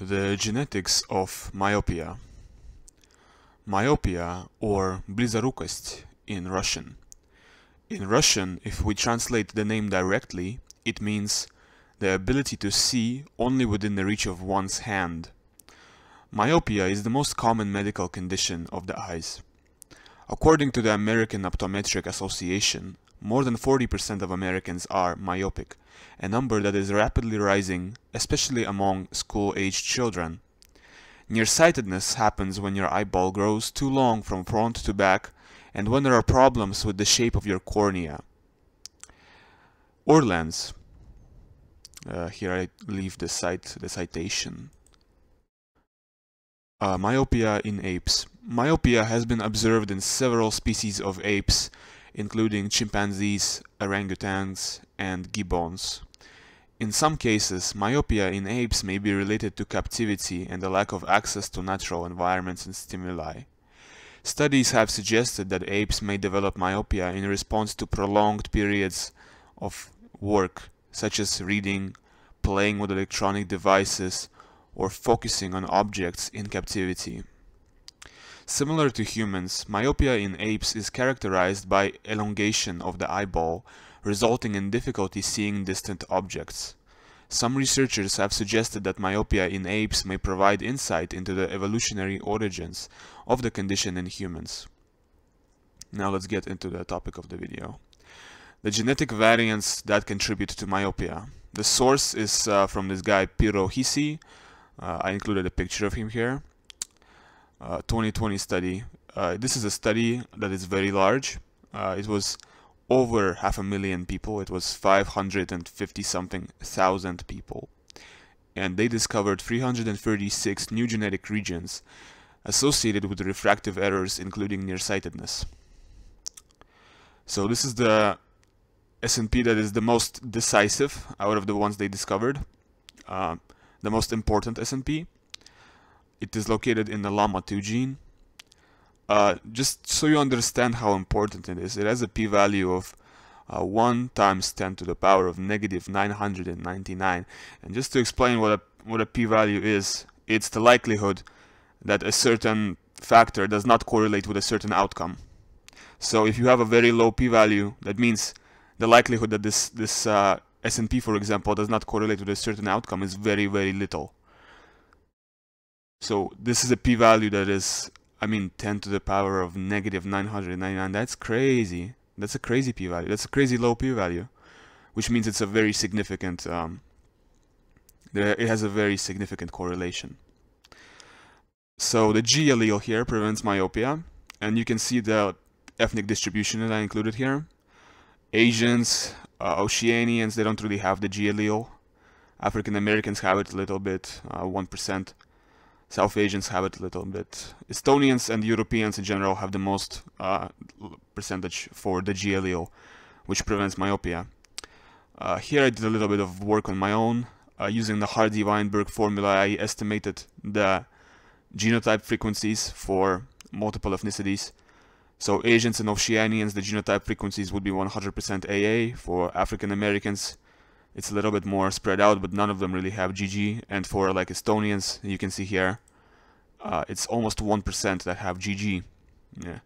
The genetics of myopia. Myopia or близорукость in Russian. In Russian, if we translate the name directly, it means the ability to see only within the reach of one's hand. Myopia is the most common medical condition of the eyes. According to the American Optometric Association, more than 40% of Americans are myopic, a number that is rapidly rising, especially among school-aged children. Nearsightedness happens when your eyeball grows too long from front to back and when there are problems with the shape of your cornea. Orleans. Uh, here I leave the cite, the citation. Uh, myopia in apes. Myopia has been observed in several species of apes, including chimpanzees, orangutans, and gibbons. In some cases, myopia in apes may be related to captivity and the lack of access to natural environments and stimuli. Studies have suggested that apes may develop myopia in response to prolonged periods of work, such as reading, playing with electronic devices, or focusing on objects in captivity. Similar to humans, myopia in apes is characterized by elongation of the eyeball, resulting in difficulty seeing distant objects. Some researchers have suggested that myopia in apes may provide insight into the evolutionary origins of the condition in humans. Now let's get into the topic of the video. The genetic variants that contribute to myopia. The source is uh, from this guy Pirro Hysi. Uh, I included a picture of him here. 2020 uh, study. Uh, this is a study that is very large. Uh, it was over half a million people. It was 550 something thousand people. And they discovered 336 new genetic regions associated with refractive errors, including nearsightedness. So this is the SNP that is the most decisive out of the ones they discovered, uh, the most important SNP. It is located in the LAMA2 gene. Uh, just so you understand how important it is, it has a p-value of uh, 1 times 10 to the power of negative 999. And just to explain what a, what a p-value is, it's the likelihood that a certain factor does not correlate with a certain outcome. So if you have a very low p-value, that means the likelihood that this, this uh, for example, does not correlate with a certain outcome is very, very little. So this is a p-value that is, I mean, 10 to the power of negative 999. That's crazy. That's a crazy p-value. That's a crazy low p-value, which means it's a very significant, um, it has a very significant correlation. So the G allele here prevents myopia, and you can see the ethnic distribution that I included here. Asians, uh, Oceanians, they don't really have the G allele. African Americans have it a little bit, uh, 1%. South Asians have it a little bit. Estonians and Europeans in general have the most uh, percentage for the G allele, which prevents myopia. Uh, here I did a little bit of work on my own. Uh, using the Hardy-Weinberg formula, I estimated the genotype frequencies for multiple ethnicities. So Asians and Oceanians, the genotype frequencies would be 100% AA. For African Americans, it's a little bit more spread out, but none of them really have GG. And for like Estonians, you can see here, uh, it's almost 1% that have GG. Yeah.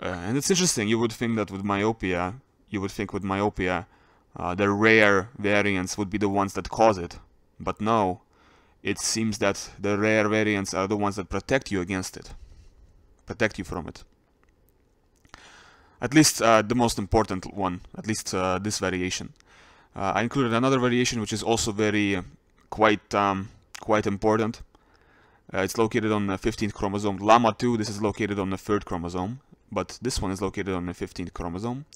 Uh, and it's interesting, you would think that with myopia, you would think with myopia, uh, the rare variants would be the ones that cause it. But no, it seems that the rare variants are the ones that protect you against it. Protect you from it. At least uh, the most important one, at least uh, this variation. Uh, I included another variation which is also very uh, quite um, quite important. Uh, it's located on the 15th chromosome. LAMA2, this is located on the 3rd chromosome, but this one is located on the 15th chromosome.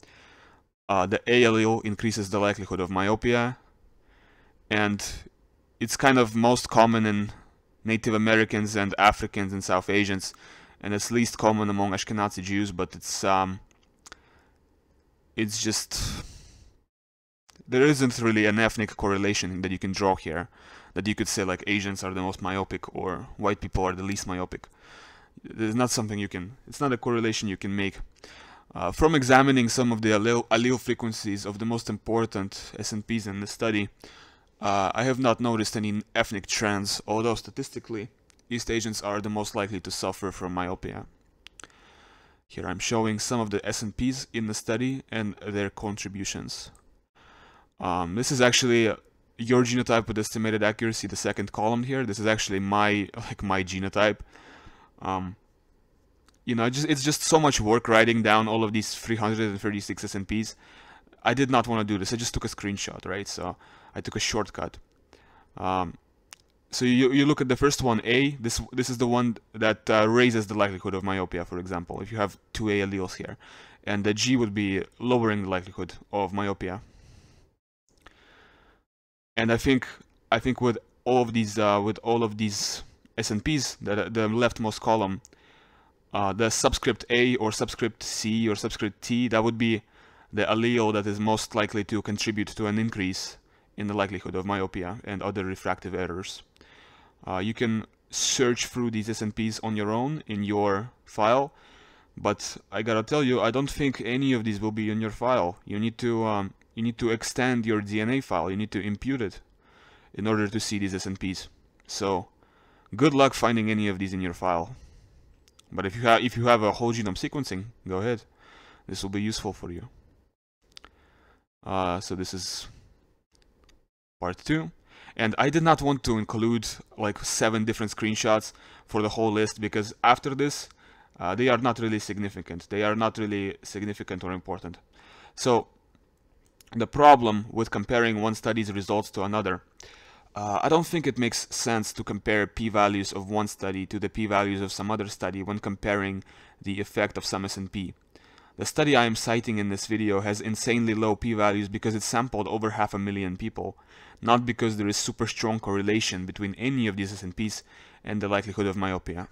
Uh, the A allele increases the likelihood of myopia, and it's kind of most common in Native Americans and Africans and South Asians, and it's least common among Ashkenazi Jews, but it's um, it's just there isn't really an ethnic correlation that you can draw here that you could say like Asians are the most myopic or white people are the least myopic. There's not something you can, it's not a correlation you can make. Uh, from examining some of the allele, allele, frequencies of the most important SNPs in the study, Uh, I have not noticed any ethnic trends, although statistically, East Asians are the most likely to suffer from myopia. Here I'm showing some of the SNPs in the study and their contributions. Um, this is actually your genotype with estimated accuracy, the second column here. This is actually my like my genotype. Um, you know, just it's just so much work writing down all of these 336 SNPs. I did not want to do this. I just took a screenshot, right? So I took a shortcut. Um, so you, you look at the first one, A, this this is the one that uh, raises the likelihood of myopia, for example, if you have two A alleles here. And the G would be lowering the likelihood of myopia. And I think I think with all of these uh, with all of these SNPs, the, the leftmost column, uh, the subscript A or subscript C or subscript T, that would be the allele that is most likely to contribute to an increase in the likelihood of myopia and other refractive errors. Uh, you can search through these SNPs on your own in your file, but I gotta tell you, I don't think any of these will be in your file. You need to um, you need to extend your DNA file. You need to impute it in order to see these SNPs. So, good luck finding any of these in your file. But if you have if you have a whole genome sequencing, go ahead. This will be useful for you. Uh, so this is part two. And I did not want to include like seven different screenshots for the whole list because after this, uh, they are not really significant. They are not really significant or important. So the problem with comparing one study's results to another, uh, I don't think it makes sense to compare p-values of one study to the p-values of some other study when comparing the effect of some SNP. The study I am citing in this video has insanely low p-values because it sampled over half a million people, not because there is super strong correlation between any of these SNPs and the likelihood of myopia.